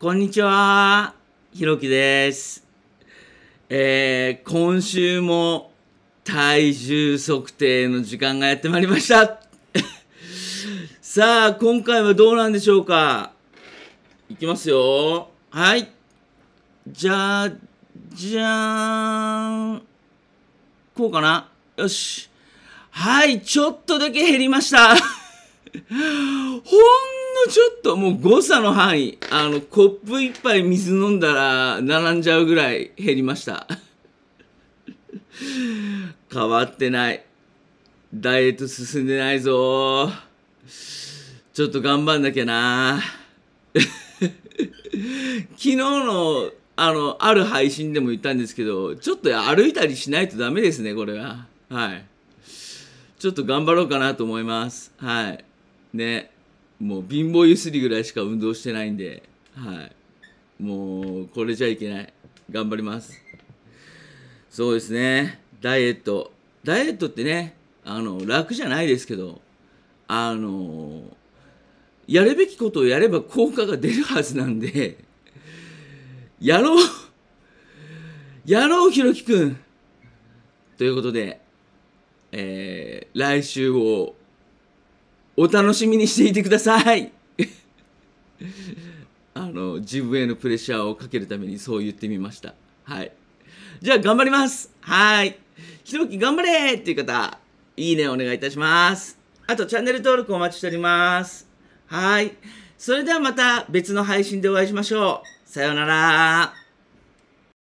こんにちは。ひろきです。えー、今週も体重測定の時間がやってまいりました。さあ、今回はどうなんでしょうか？いきますよ。はい。じゃあ、じゃーん。こうかな？よし。はい、ちょっとだけ減りました。ほ ちょっと、もう誤差の範囲。あの、コップ一杯水飲んだら並んじゃうぐらい減りました。変わってない。ダイエット進んでないぞ。ちょっと頑張んなきゃな。昨日の、あの、ある配信でも言ったんですけど、ちょっと歩いたりしないとダメですね、これは。はい。ちょっと頑張ろうかなと思います。はい。ね。もう貧乏ゆすりぐらいしか運動してないんで、はい。もう、これじゃいけない。頑張ります。そうですね。ダイエット。ダイエットってね、あの、楽じゃないですけど、あの、やるべきことをやれば効果が出るはずなんで、やろうやろう、ひろきくんということで、えー、来週をお楽しみにしていてください あの、自分へのプレッシャーをかけるためにそう言ってみました。はい。じゃあ頑張りますはい。ひろき頑張れっていう方、いいねお願いいたします。あとチャンネル登録お待ちしております。はい。それではまた別の配信でお会いしましょう。さようなら。